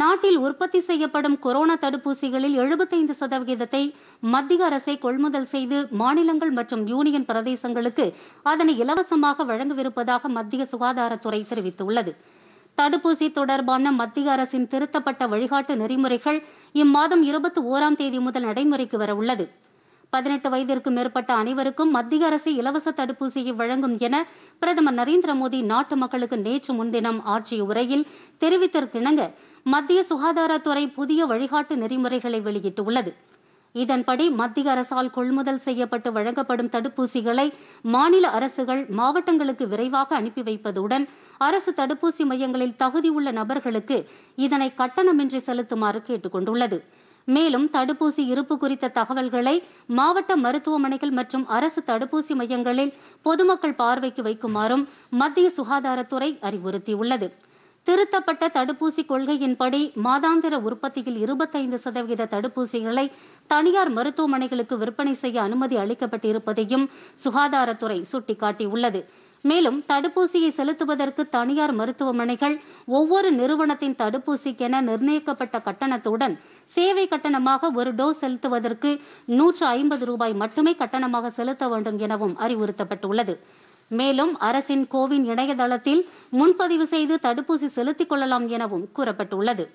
நாட்டில் உற்பத்தி செய்யப்படும் கொரோனா தடுப்பூசிகளில் எழுபத்தைந்து சதவிகிதத்தை மத்திய அரசை கொள்முதல் செய்து மாநிலங்கள் மற்றும் யூனியன் பிரதேசங்களுக்கு அதனை இலவசமாக வழங்கவிருப்பதாக மத்திய சுகாதாரத்துறை தெரிவித்துள்ளது. தடுப்பூசி தொடர்பான மத்திய அரசின் திருத்தப்பட்ட வழிகாட்டு நெறிமுறைகள் இம்மாதம் இருபத்தி ஓராம் தேதி முதல் நடைமுறைக்கு வர உள்ளது பதினெட்டு வயதிற்கு மேற்பட்ட அனைவருக்கும் மத்திய அரசு இலவச தடுப்பூசியை வழங்கும் என பிரதமர் நரேந்திர மோடி நாட்டு மக்களுக்கு நேற்று முன்தினம் ஆற்றிய உரையில் தெரிவித்திருக்கிணங்க மத்திய சுகாதாரத்துறை புதிய வழிகாட்டு நெறிமுறைகளை வெளியிட்டுள்ளது. இதன்படி மத்திய அரசால் கொள்முதல் செய்யப்பட்டு வழங்கப்படும் தடுப்பூசிகளை மாநில அரசுகள் மாவட்டங்களுக்கு விரைவாக அனுப்பி வைப்பதுடன் அரசு தடுப்பூசி மையங்களில் தகுதியுள்ள நபர்களுக்கு இதனை கட்டணமின்றி செலுத்துமாறு கேட்டுக் கொண்டுள்ளது மேலும் தடுப்பூசி இருப்பு குறித்த தகவல்களை மாவட்ட மருத்துவமனைகள் மற்றும் அரசு தடுப்பூசி மையங்களில் பொதுமக்கள் பார்வைக்கு வைக்குமாறும் மத்திய சுகாதாரத்துறை அறிவுறுத்தியுள்ளது. திருத்தப்பட்ட தடுப்பூசி கொள்கையின்படி மாதாந்திர உற்பத்தியில் இருபத்தைந்து சதவீத தடுப்பூசிகளை தனியார் மருத்துவமனைகளுக்கு விற்பனை செய்ய அனுமதி அளிக்கப்பட்டிருப்பதையும் சுகாதாரத்துறை சுட்டிக்காட்டியுள்ளது. மேலும் தடுப்பூசியை செலுத்துவதற்கு தனியார் மருத்துவமனைகள் ஒவ்வொரு நிறுவனத்தின் தடுப்பூசிக்கென நிர்ணயிக்கப்பட்ட கட்டணத்துடன் சேவை கட்டணமாக ஒரு டோஸ் செலுத்துவதற்கு நூற்று ஐம்பது ரூபாய் மட்டுமே கட்டணமாக செலுத்த வேண்டும் எனவும் அறிவுறுத்தப்பட்டுள்ளது. மேலும் அரசின் கோவின் இணையதளத்தில் முன்பதிவு செய்து தடுப்பூசி செலுத்திக் கொள்ளலாம் எனவும் கூறப்பட்டுள்ளது.